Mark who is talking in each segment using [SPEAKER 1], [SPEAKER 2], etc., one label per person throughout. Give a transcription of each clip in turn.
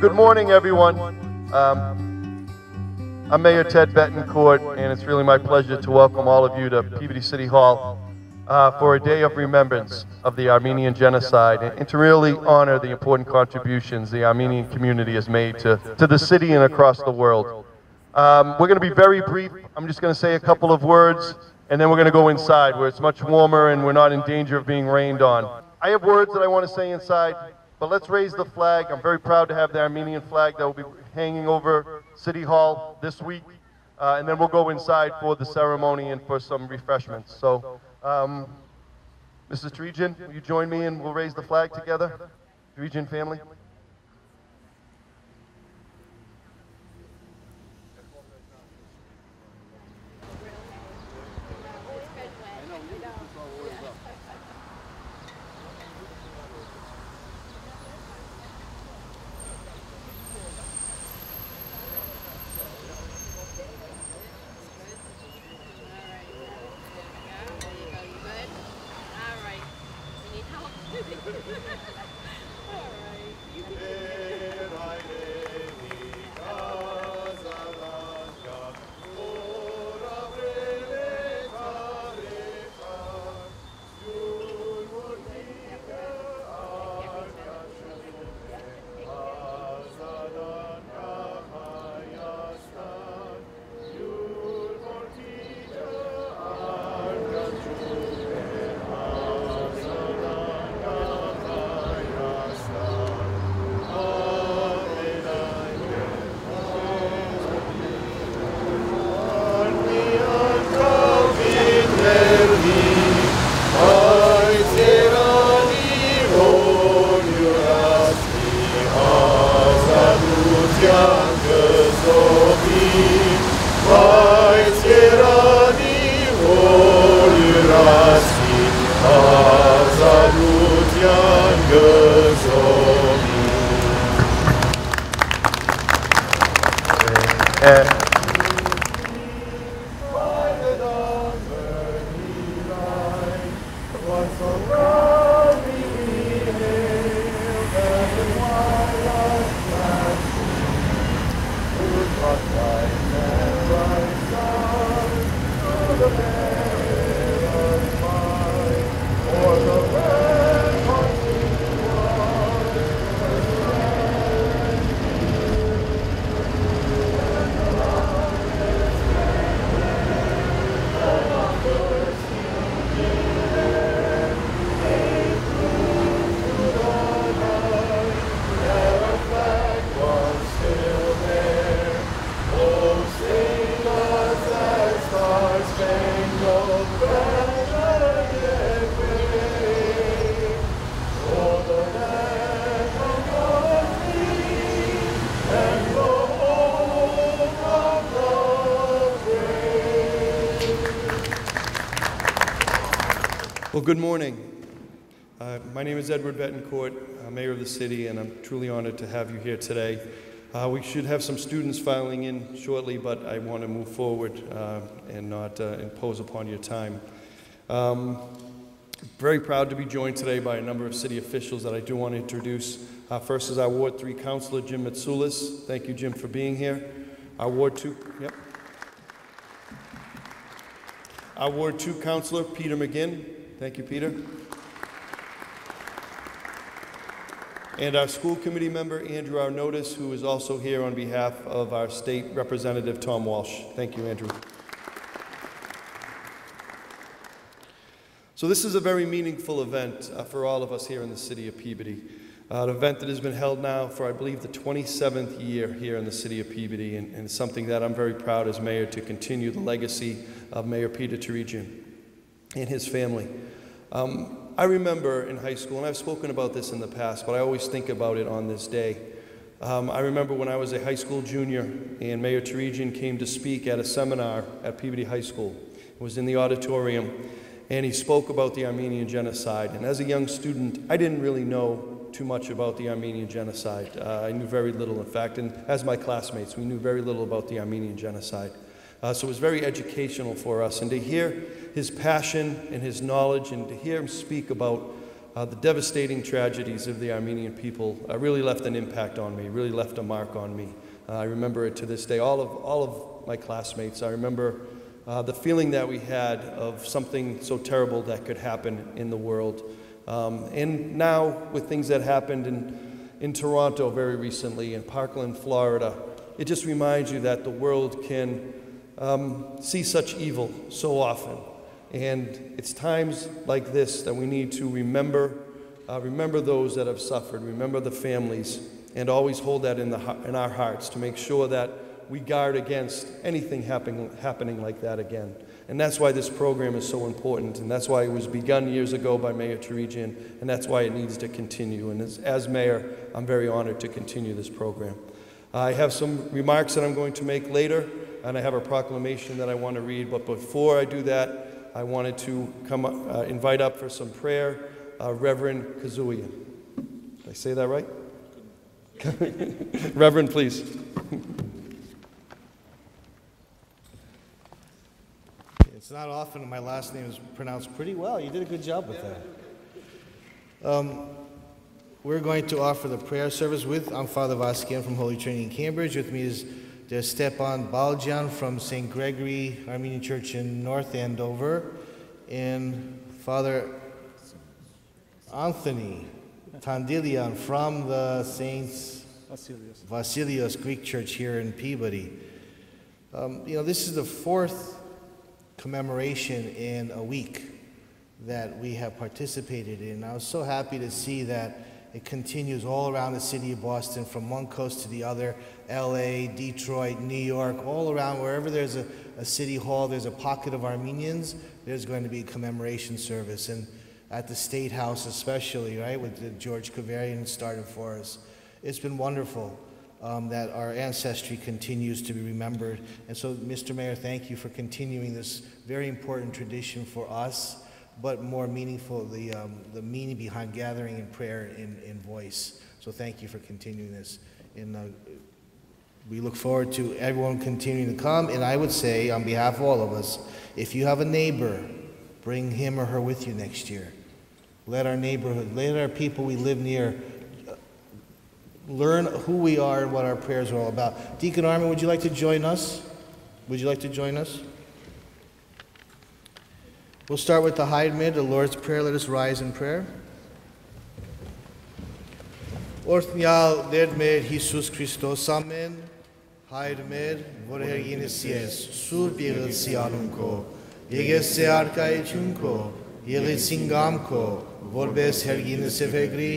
[SPEAKER 1] Good morning, everyone. Um, I'm Mayor Ted Bettencourt, and it's really my pleasure to welcome all of you to Peabody City Hall uh, for a day of remembrance of the Armenian genocide and to really honor the important contributions the Armenian community has made to, to the city and across the world. Um, we're going to be very brief. I'm just going to say a couple of words, and then we're going to go inside where it's much warmer and we're not in danger of being rained on. I have words that I want to say inside, but let's raise the flag. I'm very proud to have the Armenian flag that will be hanging over City Hall this week. Uh, and then we'll go inside for the ceremony and for some refreshments. So, um, Mrs. Trejan, will you join me and we'll raise the flag together? Trejan family.
[SPEAKER 2] Well, good morning. Uh, my name is Edward Bettencourt, uh, Mayor of the city, and I'm truly honored to have you here today. Uh, we should have some students filing in shortly, but I want to move forward uh, and not uh, impose upon your time. Um, very proud to be joined today by a number of city officials that I do want to introduce. Uh, first is our Ward 3 Councilor, Jim Moutsoulas. Thank you, Jim, for being here. Our Ward 2, yep. Our Ward 2 Councilor, Peter McGinn. Thank you, Peter. And our school committee member, Andrew Arnotis, who is also here on behalf of our state representative, Tom Walsh. Thank you, Andrew. So this is a very meaningful event uh, for all of us here in the city of Peabody. Uh, an event that has been held now for, I believe, the 27th year here in the city of Peabody, and, and something that I'm very proud as mayor to continue the legacy of Mayor Peter Torigian and his family. Um, I remember in high school, and I've spoken about this in the past, but I always think about it on this day. Um, I remember when I was a high school junior and Mayor Torigian came to speak at a seminar at Peabody High School. It was in the auditorium, and he spoke about the Armenian genocide. And as a young student, I didn't really know too much about the Armenian genocide. Uh, I knew very little, in fact, and as my classmates, we knew very little about the Armenian genocide. Uh, so it was very educational for us. And to hear his passion and his knowledge and to hear him speak about uh, the devastating tragedies of the Armenian people uh, really left an impact on me, really left a mark on me. Uh, I remember it to this day. All of, all of my classmates, I remember uh, the feeling that we had of something so terrible that could happen in the world. Um, and now, with things that happened in, in Toronto very recently, in Parkland, Florida, it just reminds you that the world can um, see such evil so often. And it's times like this that we need to remember, uh, remember those that have suffered, remember the families, and always hold that in, the, in our hearts to make sure that we guard against anything happening, happening like that again. And that's why this program is so important, and that's why it was begun years ago by Mayor Torigian, and that's why it needs to continue. And as, as mayor, I'm very honored to continue this program. I have some remarks that I'm going to make later, and I have a proclamation that I want to read. But before I do that, I wanted to come uh, invite up for some prayer uh, Reverend Kazuya. Did I say that right? Reverend, please.
[SPEAKER 3] It's not often my last name is pronounced pretty well. You did a good job with that. Um, we're going to offer the prayer service with, I'm Father Vasken from Holy Trinity in Cambridge. With me is there's Stepan Baljian from St. Gregory Armenian Church in North Andover, and Father Anthony Tandilian from the Saints Vasilios, Vasilios Greek Church here in Peabody. Um, you know, this is the fourth commemoration in a week that we have participated in. I was so happy to see that it continues all around the city of Boston, from one coast to the other LA, Detroit, New York, all around, wherever there's a, a city hall, there's a pocket of Armenians, there's going to be a commemoration service. And at the State House, especially, right, with George Kavarian started for us. It's been wonderful. Um, that our ancestry continues to be remembered. And so, Mr. Mayor, thank you for continuing this very important tradition for us but more meaningful, the, um, the meaning behind gathering in prayer in, in voice. So thank you for continuing this. And uh, we look forward to everyone continuing to come. And I would say, on behalf of all of us, if you have a neighbor, bring him or her with you next year. Let our neighborhood, let our people we live near uh, learn who we are and what our prayers are all about. Deacon Armin, would you like to join us? Would you like to join us? We'll start with the Hyde Mid, the Lord's Prayer. Let us rise in prayer. Orthnial dermer Jesus Christos amen. Hyde Mid, vorhergines yes, sur biegățianunco, եղեսե արկայությունքո, եղեցինգամքո, որբես հերգինս եվեգրի,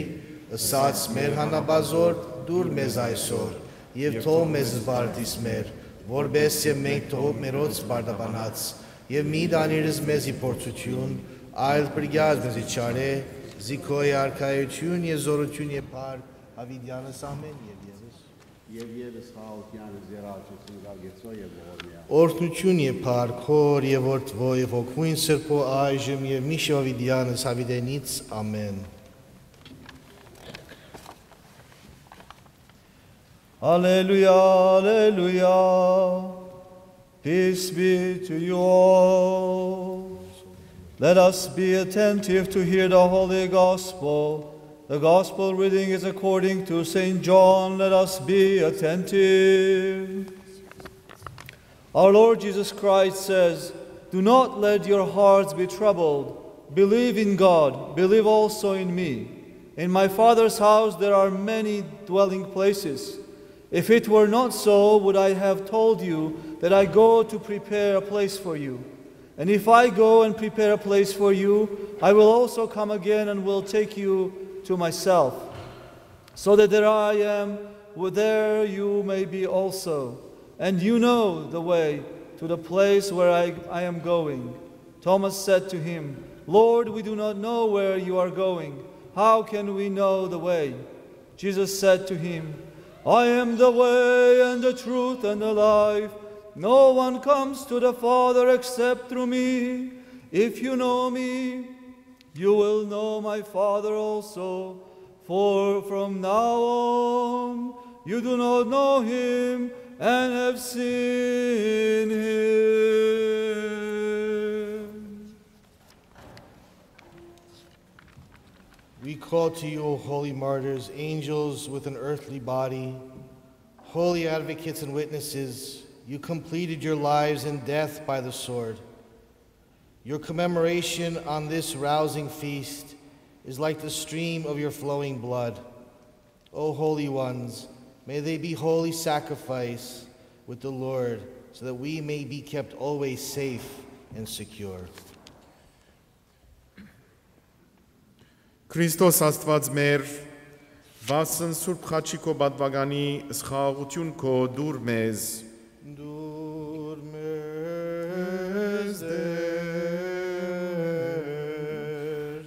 [SPEAKER 3] ըսած մեր հանաբազոր դուր մեզ այսօր, եւ թող մեզ զբարտիս մեր, որբես եւ մենք թող մերոց բարդաբանած, եւ մի դանիրս մեզի փորձություն, այլ բրգյալ մեզի չարե, զիքոյ արքայություն եւ զորություն եւ բար, հավիդյանս ամեն եւ եւս
[SPEAKER 4] եւ եւս հաուտյանը զերաչություն գագեցո եւ ողորմիա
[SPEAKER 3] Օրհնություն եւ բար քոր եւ որդվո եւ հոգույն սրբո այժմ եւ միշտ հավիդյանս հավիդենից ամեն
[SPEAKER 5] Alleluia, alleluia. Peace be to you all. Let us be attentive to hear the Holy Gospel. The Gospel reading is according to St. John. Let us be attentive. Our Lord Jesus Christ says, Do not let your hearts be troubled. Believe in God, believe also in me. In my Father's house there are many dwelling places. If it were not so, would I have told you that I go to prepare a place for you? And if I go and prepare a place for you, I will also come again and will take you to myself, so that there I am, where there you may be also. And you know the way to the place where I, I am going. Thomas said to him, Lord, we do not know where you are going. How can we know the way? Jesus said to him, I am the way and the truth and the life. No one comes to the Father except through me. If you know me, you will know my Father also. For from now on, you do not know him and have seen him.
[SPEAKER 3] Call to you, O holy martyrs, angels with an earthly body, holy advocates and witnesses. You completed your lives in death by the sword. Your commemoration on this rousing feast is like the stream of your flowing blood. O holy ones, may they be holy sacrifice with the Lord, so that we may be kept always safe and secure.
[SPEAKER 6] Քրիստոս Աստված մեր վասն Սուրբ Խաչի քո բադվագանի սխաղություն քո դուր մեզ
[SPEAKER 3] Dur mezder.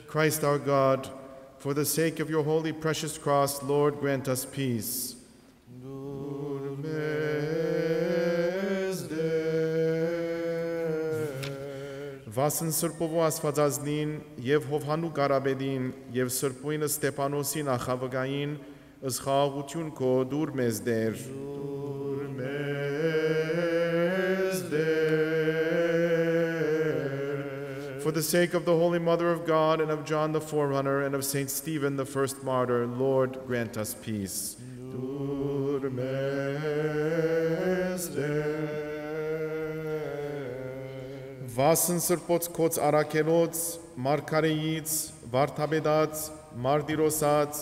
[SPEAKER 6] Christ our God for the sake of your holy precious cross Lord grant us peace Վասն Սրբովու Աստվածածնին եւ Հովհանու Կարաբեդին եւ Սրբույնը Ստեփանոսի նախավգային սխաղություն քո դուր մեզ դեր
[SPEAKER 3] Dur mezder.
[SPEAKER 6] For the sake of the Holy Mother of God and of John the Forerunner and of Saint Stephen the first martyr, Lord, grant us peace. Վասն Սրբոց կոց Արաքելոց, Մարգարեից, Վարդապետած, Մարտիրոսած,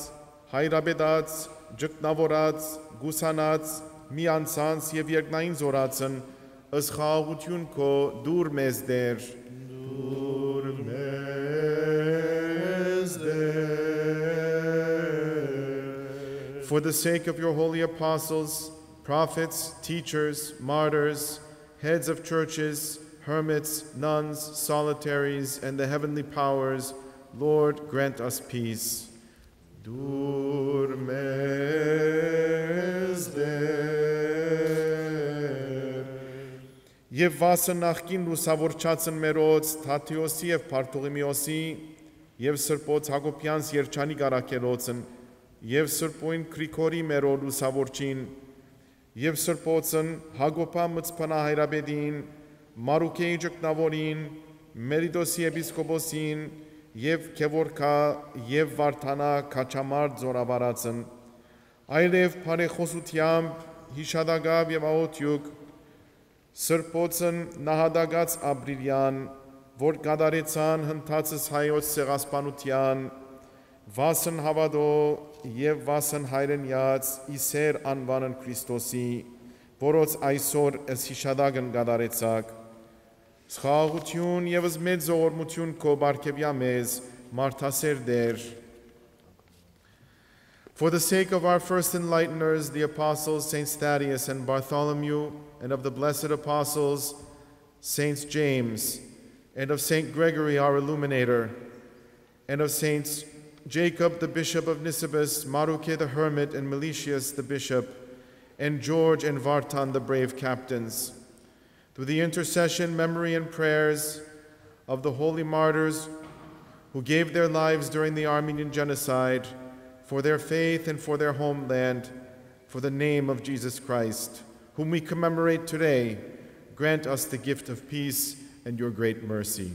[SPEAKER 6] Հայրապետած, Ճգնավորած, Գուսանած, Միանցանց եւ երկնային զորացն ըսխաղություն քո դուր մեզ դեր
[SPEAKER 3] Dur mezder.
[SPEAKER 6] For the sake of your holy apostles, prophets, teachers, martyrs, heads of churches, hermits, nuns, solitaries, and the heavenly powers, Lord, grant us peace.
[SPEAKER 3] Dur mezder.
[SPEAKER 6] Եվ վասն նախկին լուսավորչացն մերոց Թաթիոսի եւ Պարտուղիմիոսի եւ Սրբոց Հակոբյանց երջանի գարակելոցն եւ Սրբոյն Գրիգորի մերո լուսավորչին եւ Սրբոցն Հակոբա մծփանա հայրաբեդին Մարուկեի ճկնավորին Մերիդոսի եպիսկոպոսին եւ Քևորքա եւ Վարդանա Քաչամար զորավարածն այլև բարեխոսությամբ հիշադակավ եւ աղոթյուկ Սրբոցն նահադագած Աբրիլյան, որ գադարեցան հնդածս հայոց սեղասպանության, վասն հավադո եւ վասն հայրենյաց իսեր անվանն Քրիստոսի, որոց այսօր ըս հիշադագն գադարեցակ, սխաղություն եւս մեծ զորմություն քո բարգեւյա մեզ, մարդասեր դեր, For the sake of our first enlighteners, the apostles Saints Thaddeus and Bartholomew, and of the blessed apostles Saints James, and of Saint Gregory, our illuminator, and of Saints Jacob, the bishop of Nisibis, Maruke the hermit, and Meletius the bishop, and George and Vartan the brave captains. Through the intercession, memory, and prayers of the holy martyrs who gave their lives during the Armenian genocide, for their faith and for their homeland, for the name of Jesus Christ, whom we commemorate today, grant us the gift of peace and your great mercy.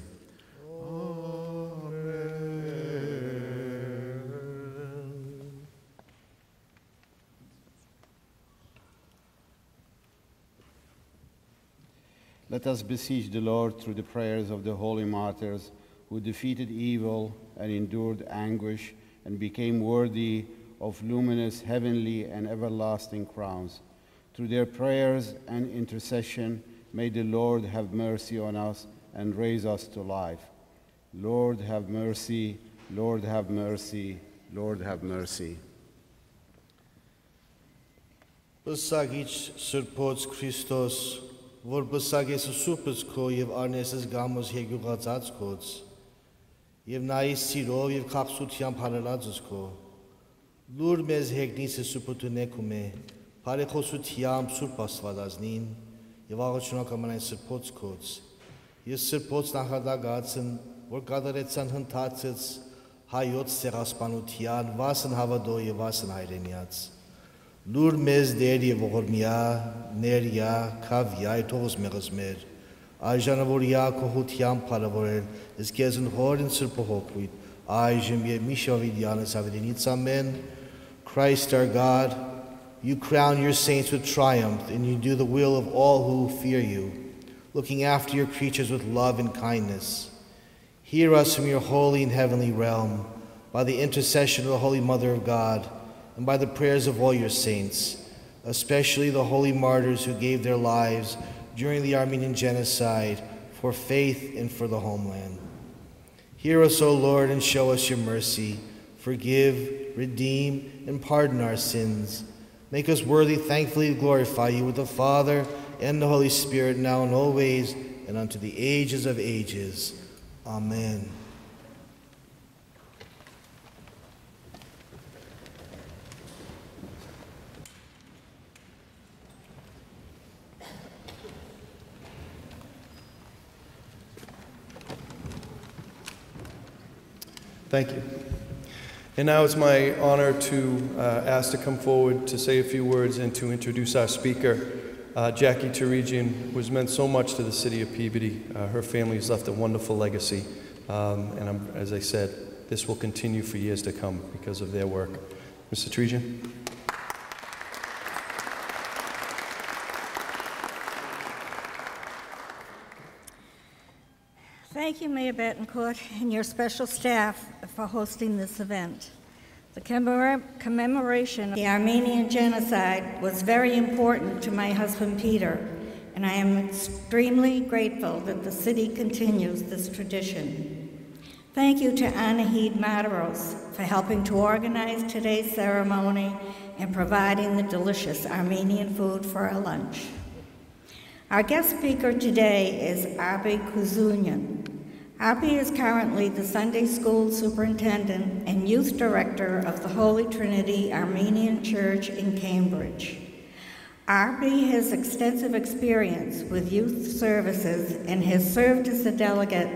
[SPEAKER 4] Let us beseech the Lord through the prayers of the holy martyrs who defeated evil and endured anguish and became worthy of luminous heavenly and everlasting crowns. Through their prayers and intercession, may the Lord have mercy on us and raise us to life. Lord, have mercy. Lord, have mercy. Lord, have mercy.
[SPEAKER 3] Բսագիչ Սրբոց Քրիստոս, որ բսագես սուպս քո եւ արնեսս գամոս հեգյուղածած քոց, եւ նայիս սիրով եւ խախսությամբ հարելածս քո, լուր մեզ հեգնիսը սուպուտունեքում է, բարեխոսությամբ Սուրբ Աստվածածնին եւ աղոչնակամ այն Սրբոց քոց, ես Սրբոց նախադագացն, որ կատարեցան հնդածից հայոց սեղասպանության, վասն հավատո եւ վասն հայրենիած, Լուր մեզ դեր եւ ողորմիա, ներյա, քավյա, թողս մեղս մեր, այժանավոր յա կողությամբ փալավորել, իսկ ես հորին սրբո հոգույտ, Ajim Mishavidianas Avidinitz Amen. Christ our God, you crown your saints with triumph, and you do the will of all who fear you, looking after your creatures with love and kindness. Hear us from your holy and heavenly realm, by the intercession of the Holy Mother of God, and by the prayers of all your saints, especially the holy martyrs who gave their lives during the Armenian genocide for faith and for the homeland. Hear us, O Lord, and show us your mercy. Forgive, redeem, and pardon our sins. Make us worthy thankfully to glorify you with the Father and the Holy Spirit, now and always, and unto the ages of ages. Amen.
[SPEAKER 2] Thank you. And now it's my honor to uh, ask to come forward to say a few words and to introduce our speaker, uh, Jackie Torigian, who has meant so much to the city of Peabody. Uh, her family has left a wonderful legacy. Um, and I'm, as I said, this will continue for years to come because of their work. Mr. Torigian.
[SPEAKER 7] Thank you, Mayor Bettencourt, and your special staff for hosting this event. The commemoration of the Armenian genocide was very important to my husband Peter, and I am extremely grateful that the city continues this tradition. Thank you to Anahid Mataros for helping to organize today's ceremony and providing the delicious Armenian food for our lunch. Our guest speaker today is Abi Kouzouian. Abi is currently the Sunday School Superintendent and Youth Director of the Holy Trinity Armenian Church in Cambridge. Abi has extensive experience with youth services and has served as a delegate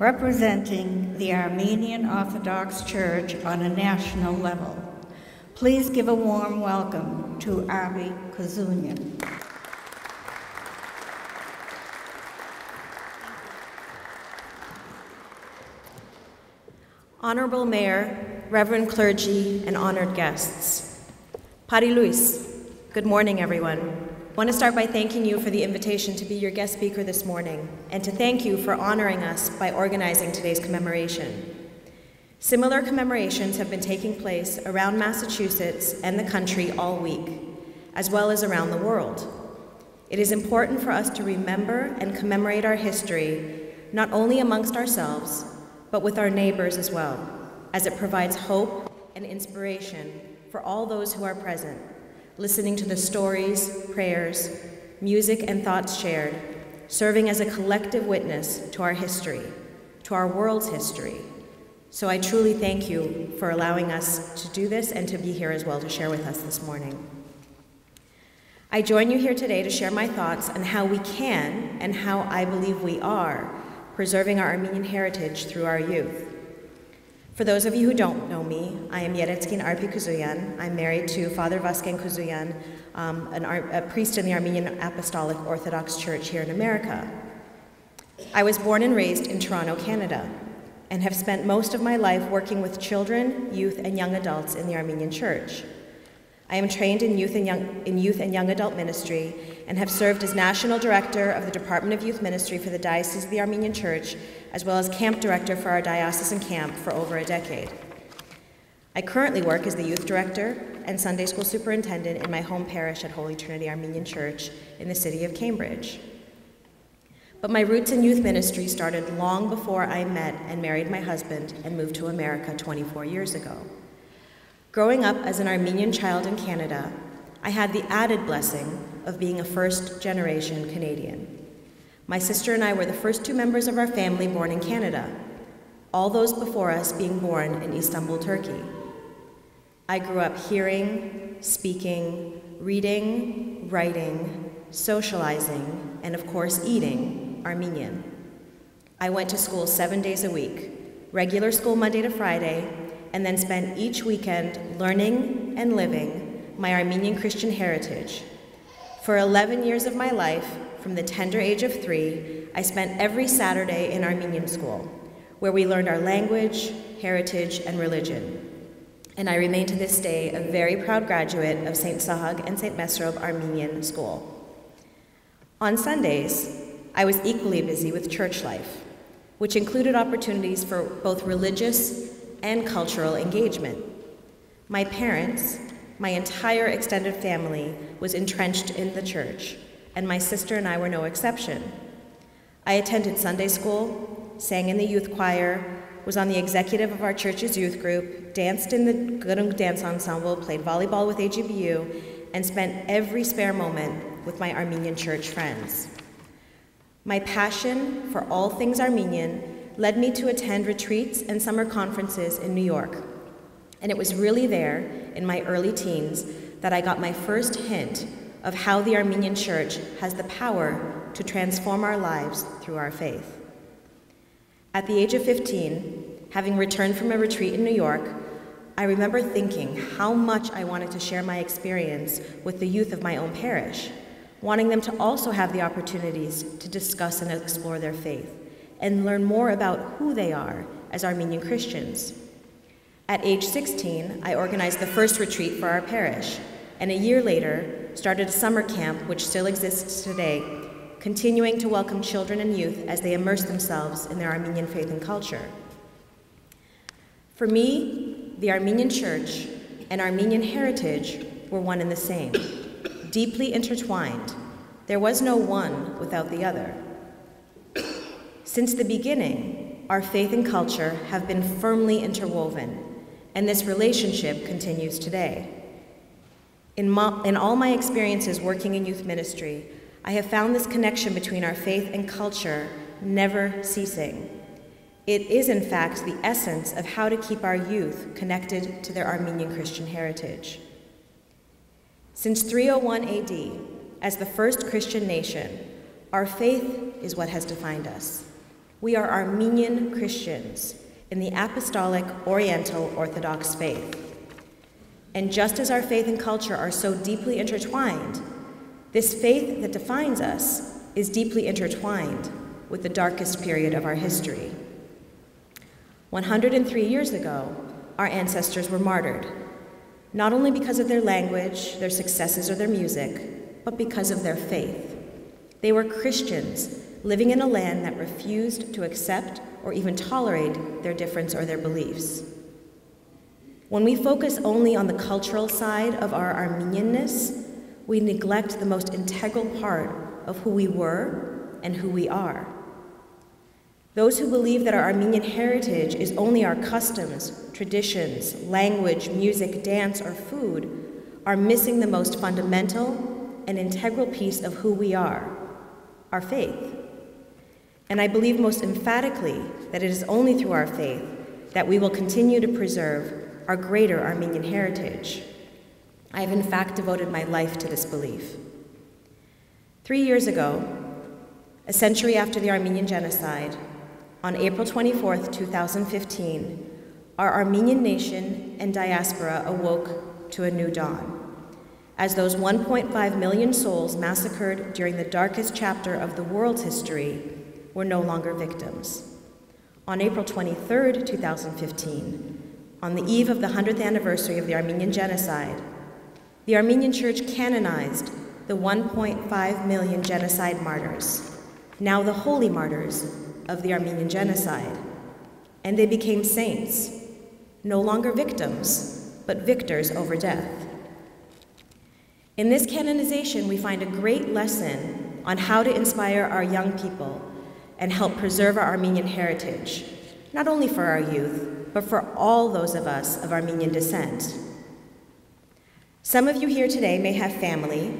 [SPEAKER 7] representing the Armenian Orthodox Church on a national level. Please give a warm welcome to Abi Kouzouian.
[SPEAKER 8] Honorable Mayor, Reverend clergy, and honored guests. Pari Luis, good morning, everyone. I want to start by thanking you for the invitation to be your guest speaker this morning, and to thank you for honoring us by organizing today's commemoration. Similar commemorations have been taking place around Massachusetts and the country all week, as well as around the world. It is important for us to remember and commemorate our history, not only amongst ourselves, but with our neighbors as well, as it provides hope and inspiration for all those who are present, listening to the stories, prayers, music, and thoughts shared, serving as a collective witness to our history, to our world's history. So I truly thank you for allowing us to do this and to be here as well to share with us this morning. I join you here today to share my thoughts on how we can and how I believe we are preserving our Armenian heritage through our youth. For those of you who don't know me, I am Yeretskin Arpi Kouzouian. I'm married to Father Vasken Kouzouian, um, a priest in the Armenian Apostolic Orthodox Church here in America. I was born and raised in Toronto, Canada, and have spent most of my life working with children, youth, and young adults in the Armenian Church. I am trained in youth and young, in youth and young adult ministry and have served as National Director of the Department of Youth Ministry for the Diocese of the Armenian Church, as well as Camp Director for our diocesan camp for over a decade. I currently work as the Youth Director and Sunday School Superintendent in my home parish at Holy Trinity Armenian Church in the city of Cambridge. But my roots in youth ministry started long before I met and married my husband and moved to America 24 years ago. Growing up as an Armenian child in Canada, I had the added blessing of being a first generation Canadian. My sister and I were the first two members of our family born in Canada, all those before us being born in Istanbul, Turkey. I grew up hearing, speaking, reading, writing, socializing, and of course, eating Armenian. I went to school seven days a week, regular school Monday to Friday, and then spent each weekend learning and living my Armenian Christian heritage. For 11 years of my life, from the tender age of three, I spent every Saturday in Armenian school, where we learned our language, heritage, and religion. And I remain to this day a very proud graduate of St. Sahag and St. Mesrob Armenian School. On Sundays, I was equally busy with church life, which included opportunities for both religious and cultural engagement. My parents, my entire extended family, was entrenched in the church, and my sister and I were no exception. I attended Sunday school, sang in the youth choir, was on the executive of our church's youth group, danced in the Gurung Dance Ensemble, played volleyball with AGBU, and spent every spare moment with my Armenian church friends. My passion for all things Armenian led me to attend retreats and summer conferences in New York. And it was really there, in my early teens, that I got my first hint of how the Armenian church has the power to transform our lives through our faith. At the age of 15, having returned from a retreat in New York, I remember thinking how much I wanted to share my experience with the youth of my own parish, wanting them to also have the opportunities to discuss and explore their faith and learn more about who they are as Armenian Christians. At age 16, I organized the first retreat for our parish, and a year later, started a summer camp which still exists today continuing to welcome children and youth as they immerse themselves in their Armenian faith and culture. For me, the Armenian church and Armenian heritage were one and the same, deeply intertwined. There was no one without the other. Since the beginning, our faith and culture have been firmly interwoven, and this relationship continues today. In, my, in all my experiences working in youth ministry, I have found this connection between our faith and culture never ceasing. It is, in fact, the essence of how to keep our youth connected to their Armenian Christian heritage. Since 301 AD, as the first Christian nation, our faith is what has defined us. We are Armenian Christians in the Apostolic Oriental Orthodox faith. And just as our faith and culture are so deeply intertwined, this faith that defines us is deeply intertwined with the darkest period of our history. 103 years ago, our ancestors were martyred, not only because of their language, their successes, or their music, but because of their faith. They were Christians living in a land that refused to accept or even tolerate their difference or their beliefs. When we focus only on the cultural side of our Armenianness, we neglect the most integral part of who we were and who we are. Those who believe that our Armenian heritage is only our customs, traditions, language, music, dance, or food are missing the most fundamental and integral piece of who we are our faith. And I believe most emphatically that it is only through our faith that we will continue to preserve our greater Armenian heritage. I have in fact devoted my life to this belief. Three years ago, a century after the Armenian Genocide, on April 24, 2015, our Armenian nation and diaspora awoke to a new dawn. As those 1.5 million souls massacred during the darkest chapter of the world's history were no longer victims. On April 23, 2015, on the eve of the 100th anniversary of the Armenian Genocide, the Armenian Church canonized the 1.5 million genocide martyrs, now the holy martyrs of the Armenian Genocide. And they became saints, no longer victims, but victors over death. In this canonization, we find a great lesson on how to inspire our young people and help preserve our Armenian heritage, not only for our youth, but for all those of us of Armenian descent. Some of you here today may have family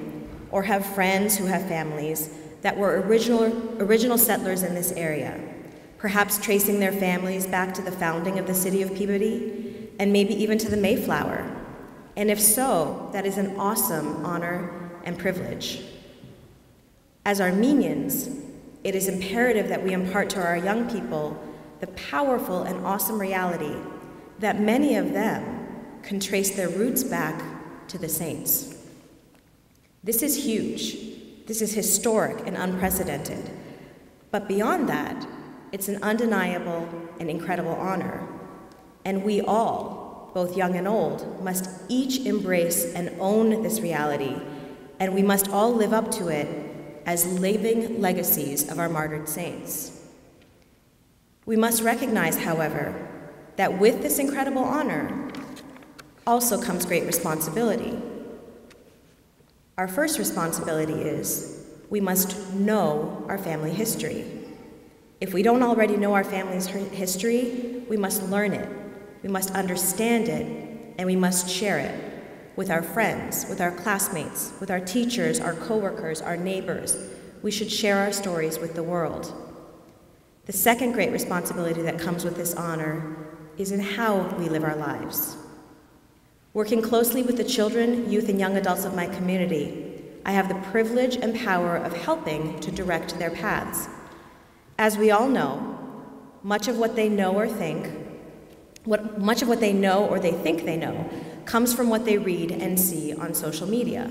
[SPEAKER 8] or have friends who have families that were original, original settlers in this area, perhaps tracing their families back to the founding of the city of Peabody and maybe even to the Mayflower. And if so, that is an awesome honor and privilege. As Armenians, it is imperative that we impart to our young people the powerful and awesome reality that many of them can trace their roots back to the saints. This is huge. This is historic and unprecedented. But beyond that, it's an undeniable and incredible honor. And we all, both young and old, must each embrace and own this reality, and we must all live up to it as living legacies of our martyred saints. We must recognize, however, that with this incredible honor also comes great responsibility. Our first responsibility is we must know our family history. If we don't already know our family's history, we must learn it, we must understand it, and we must share it with our friends, with our classmates, with our teachers, our coworkers, our neighbors. We should share our stories with the world. The second great responsibility that comes with this honor is in how we live our lives. Working closely with the children, youth, and young adults of my community, I have the privilege and power of helping to direct their paths. As we all know, much of what they know or think, what, much of what they know or they think they know, comes from what they read and see on social media.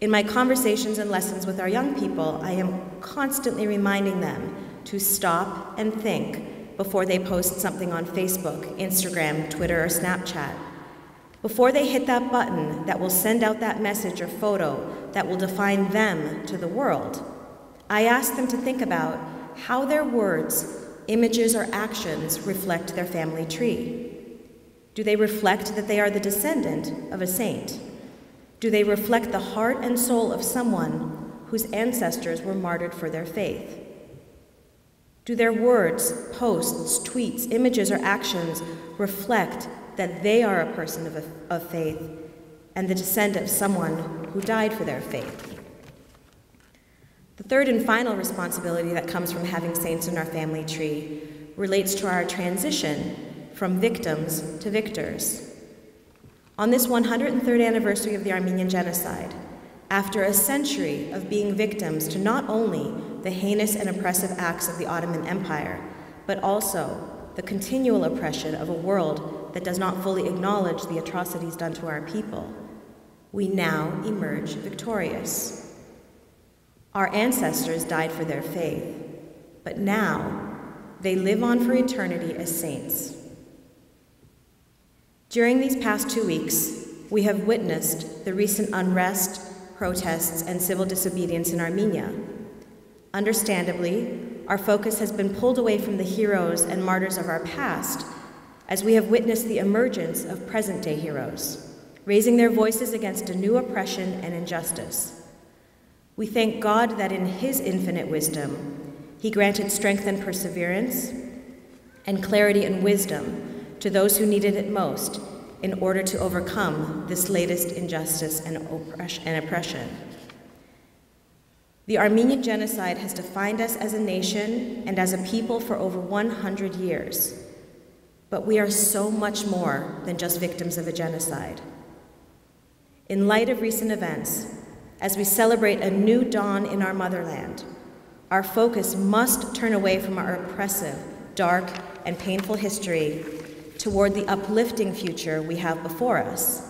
[SPEAKER 8] In my conversations and lessons with our young people, I am constantly reminding them to stop and think before they post something on Facebook, Instagram, Twitter, or Snapchat before they hit that button that will send out that message or photo that will define them to the world, I ask them to think about how their words, images, or actions reflect their family tree. Do they reflect that they are the descendant of a saint? Do they reflect the heart and soul of someone whose ancestors were martyred for their faith? Do their words, posts, tweets, images, or actions reflect that they are a person of, of faith and the descendant of someone who died for their faith. The third and final responsibility that comes from having saints in our family tree relates to our transition from victims to victors. On this 103rd anniversary of the Armenian Genocide, after a century of being victims to not only the heinous and oppressive acts of the Ottoman Empire, but also the continual oppression of a world that does not fully acknowledge the atrocities done to our people, we now emerge victorious. Our ancestors died for their faith, but now they live on for eternity as saints. During these past two weeks, we have witnessed the recent unrest, protests, and civil disobedience in Armenia. Understandably, our focus has been pulled away from the heroes and martyrs of our past as we have witnessed the emergence of present day heroes, raising their voices against a new oppression and injustice. We thank God that in His infinite wisdom, He granted strength and perseverance and clarity and wisdom to those who needed it most in order to overcome this latest injustice and oppression. The Armenian genocide has defined us as a nation and as a people for over 100 years. But we are so much more than just victims of a genocide. In light of recent events, as we celebrate a new dawn in our motherland, our focus must turn away from our oppressive, dark, and painful history toward the uplifting future we have before us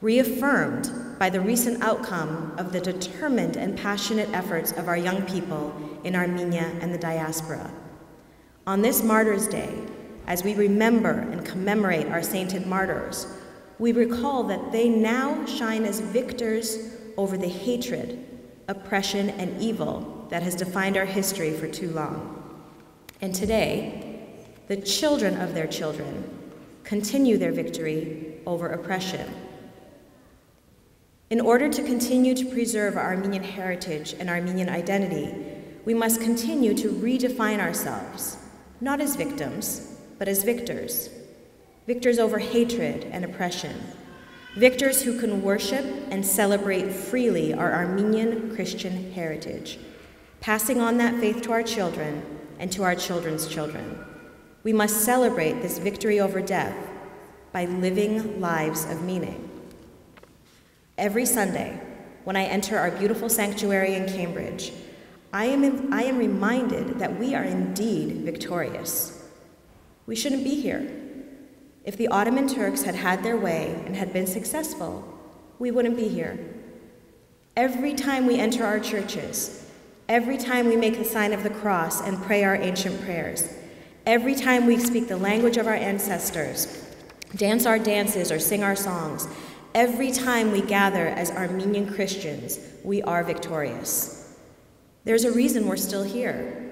[SPEAKER 8] reaffirmed by the recent outcome of the determined and passionate efforts of our young people in Armenia and the diaspora. On this Martyrs' Day, as we remember and commemorate our sainted martyrs, we recall that they now shine as victors over the hatred, oppression, and evil that has defined our history for too long. And today, the children of their children continue their victory over oppression. In order to continue to preserve our Armenian heritage and Armenian identity, we must continue to redefine ourselves, not as victims, but as victors. Victors over hatred and oppression. Victors who can worship and celebrate freely our Armenian Christian heritage, passing on that faith to our children and to our children's children. We must celebrate this victory over death by living lives of meaning. Every Sunday, when I enter our beautiful sanctuary in Cambridge, I am, in, I am reminded that we are indeed victorious. We shouldn't be here. If the Ottoman Turks had had their way and had been successful, we wouldn't be here. Every time we enter our churches, every time we make the sign of the cross and pray our ancient prayers, every time we speak the language of our ancestors, dance our dances, or sing our songs, every time we gather as Armenian Christians, we are victorious. There's a reason we're still here.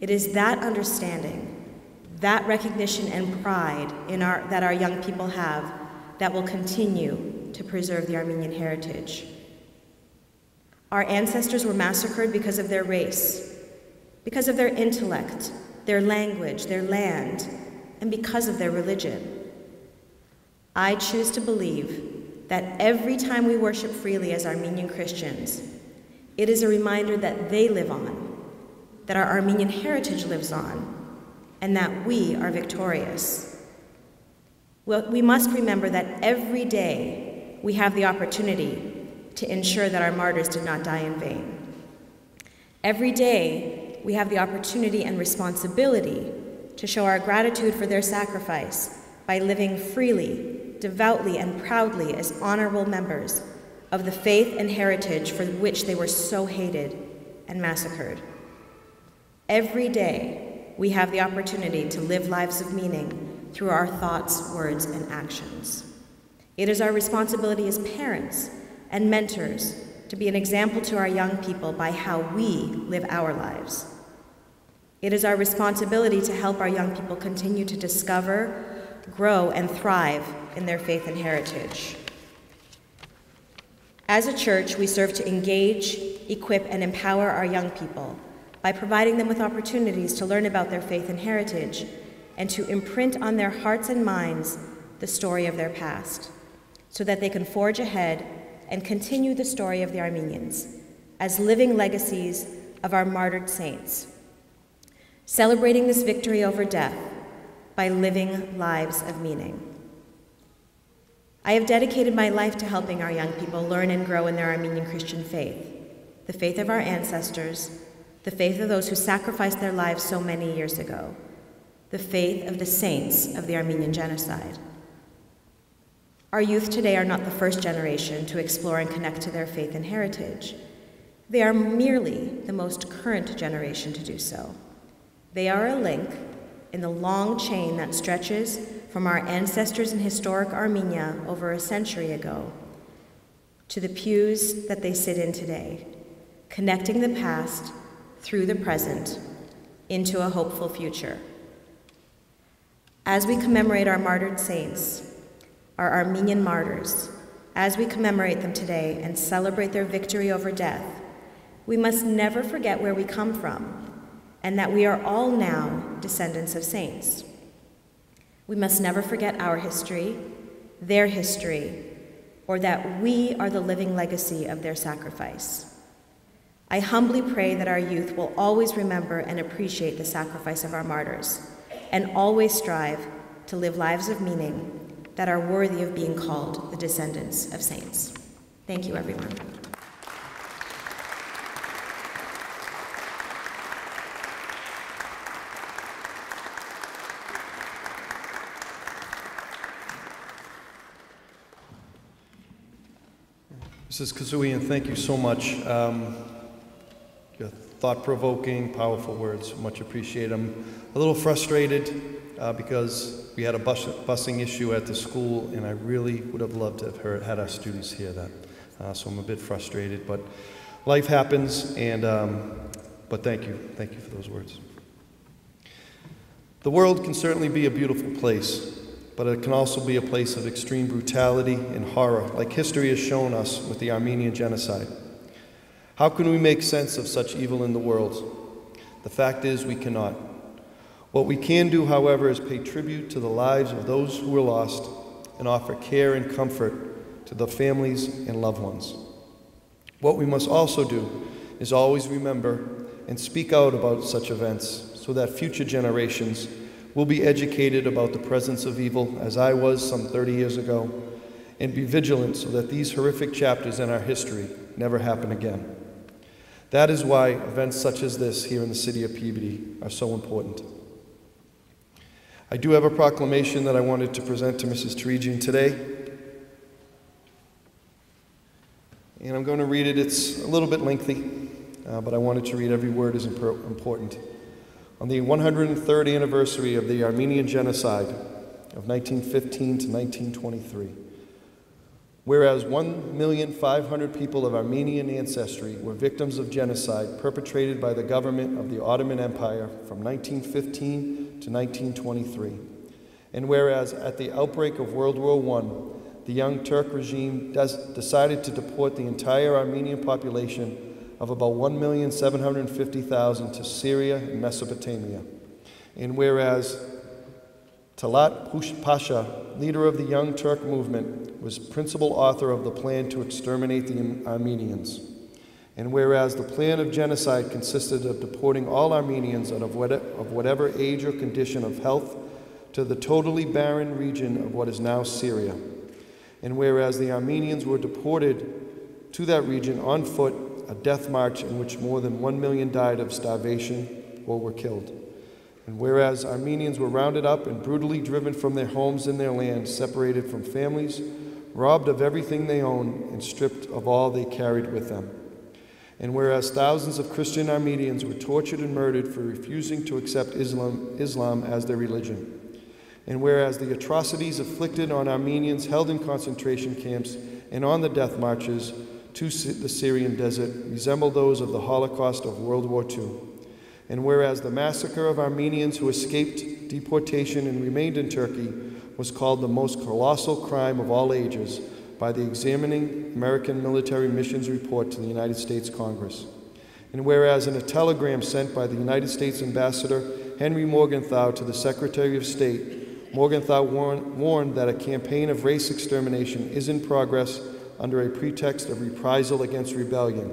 [SPEAKER 8] It is that understanding, that recognition and pride in our, that our young people have that will continue to preserve the Armenian heritage. Our ancestors were massacred because of their race, because of their intellect, their language, their land, and because of their religion. I choose to believe that every time we worship freely as Armenian Christians, it is a reminder that they live on, that our Armenian heritage lives on, and that we are victorious. Well, we must remember that every day we have the opportunity to ensure that our martyrs did not die in vain. Every day, we have the opportunity and responsibility to show our gratitude for their sacrifice by living freely, devoutly, and proudly as honorable members of the faith and heritage for which they were so hated and massacred. Every day, we have the opportunity to live lives of meaning through our thoughts, words, and actions. It is our responsibility as parents and mentors to be an example to our young people by how we live our lives. It is our responsibility to help our young people continue to discover, grow, and thrive in their faith and heritage. As a church, we serve to engage, equip, and empower our young people by providing them with opportunities to learn about their faith and heritage and to imprint on their hearts and minds the story of their past so that they can forge ahead and continue the story of the Armenians as living legacies of our martyred saints, celebrating this victory over death by living lives of meaning. I have dedicated my life to helping our young people learn and grow in their Armenian Christian faith, the faith of our ancestors, the faith of those who sacrificed their lives so many years ago, the faith of the saints of the Armenian genocide. Our youth today are not the first generation to explore and connect to their faith and heritage. They are merely the most current generation to do so. They are a link in the long chain that stretches from our ancestors in historic Armenia over a century ago to the pews that they sit in today, connecting the past through the present into a hopeful future. As we commemorate our martyred saints, our Armenian martyrs, as we commemorate them today and celebrate their victory over death, we must never forget where we come from and that we are all now descendants of saints. We must never forget our history, their history, or that we are the living legacy of their sacrifice. I humbly pray that our youth will always remember and appreciate the sacrifice of our martyrs and always strive to live lives of meaning that are worthy of being called the descendants of saints. Thank you, everyone.
[SPEAKER 2] Mrs. Kouzouian, thank you so much. Um, thought provoking, powerful words, much appreciated. I'm a little frustrated uh, because we had a bus- busing issue at the school, and I really would have loved to have heard, had our students hear that. Uh, so I'm a bit frustrated, but life happens, and um, but thank you, thank you for those words. The world can certainly be a beautiful place, but it can also be a place of extreme brutality and horror, like history has shown us with the Armenian genocide. How can we make sense of such evil in the world? The fact is, we cannot. What we can do, however, is pay tribute to the lives of those who were lost and offer care and comfort to the families and loved ones. What we must also do is always remember and speak out about such events so that future generations will be educated about the presence of evil, as I was some 30 years ago, and be vigilant so that these horrific chapters in our history never happen again. That is why events such as this here in the city of Peabody are so important. I do have a proclamation that I wanted to present to Mrs. Torigian today. And I'm going to read it. It's a little bit lengthy, uh, but I wanted to read every word is impor- important. On the 103rd anniversary of the Armenian Genocide of 1915 to 1923, whereas 1,500,000 people of Armenian ancestry were victims of genocide perpetrated by the government of the Ottoman Empire from 1915 to 1923, and whereas at the outbreak of World War I, the Young Turk regime decided to deport the entire Armenian population of about 1,750,000 to Syria and Mesopotamia. And whereas Talat Pasha, leader of the Young Turk movement, was principal author of the plan to exterminate the Armenians. And whereas the plan of genocide consisted of deporting all Armenians of whatever age or condition of health to the totally barren region of what is now Syria. And whereas the Armenians were deported to that region on foot a death march in which more than one million died of starvation or were killed. And whereas Armenians were rounded up and brutally driven from their homes and their land, separated from families, robbed of everything they owned, and stripped of all they carried with them. And whereas thousands of Christian Armenians were tortured and murdered for refusing to accept Islam, Islam as their religion. And whereas the atrocities inflicted on Armenians held in concentration camps and on the death marches to the Syrian desert resemble those of the Holocaust of World War II. And whereas the massacre of Armenians who escaped deportation and remained in Turkey was called the most colossal crime of all ages by the examining American military missions report to the United States Congress. And whereas in a telegram sent by the United States Ambassador Henry Morgenthau to the Secretary of State, Morgenthau warned, warned that a campaign of race extermination is in progress under a pretext of reprisal against rebellion.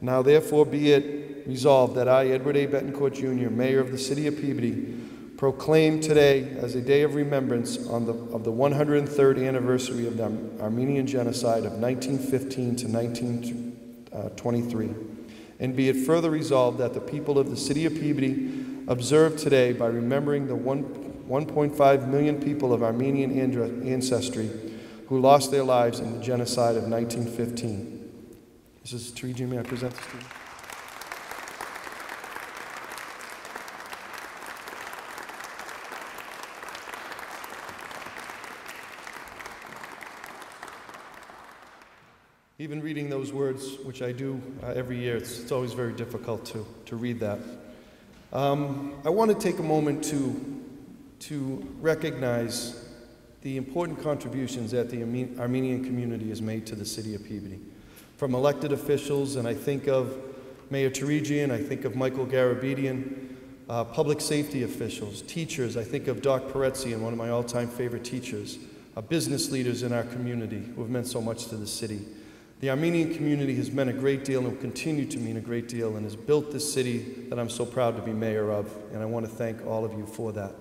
[SPEAKER 2] Now, therefore, be it resolved that I, Edward A. Bettencourt Jr., Mayor of the City of Peabody, proclaim today as a day of remembrance on the, of the 103rd anniversary of the Armenian Genocide of 1915 to 1923. And be it further resolved that the people of the City of Peabody observe today by remembering the 1.5 million people of Armenian ancestry who lost their lives in the genocide of 1915. This is Torigian. May I present this to you? Even reading those words, which I do uh, every year, it's, it's, always very difficult to, to read that. Um, I want to take a moment to, to recognize the important contributions that the Armenian community has made to the city of Peabody. From elected officials, and I think of Mayor Torigian, I think of Michael Garabedian, uh, public safety officials, teachers, I think of Doc Perezzi, and one of my all time favorite teachers, uh, business leaders in our community who have meant so much to the city. The Armenian community has meant a great deal and will continue to mean a great deal and has built this city that I'm so proud to be mayor of, and I want to thank all of you for that.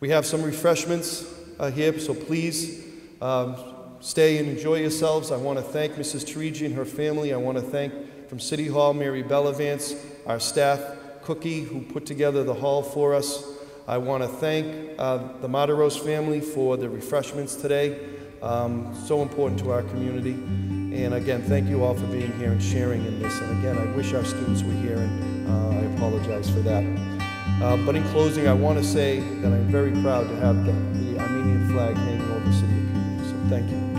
[SPEAKER 2] We have some refreshments uh, here, so please um, stay and enjoy yourselves. I want to thank Mrs. Torigian and her family. I want to thank from City Hall Mary Bellavance, our staff, Cookie, who put together the hall for us. I want to thank uh, the Mataros family for the refreshments today. Um, so important to our community. And again, thank you all for being here and sharing in this. And again, I wish our students were here, and uh, I apologize for that. Uh, but in closing, I want to say that I'm very proud to have the, the Armenian flag hanging over the city of Peabody. So thank you.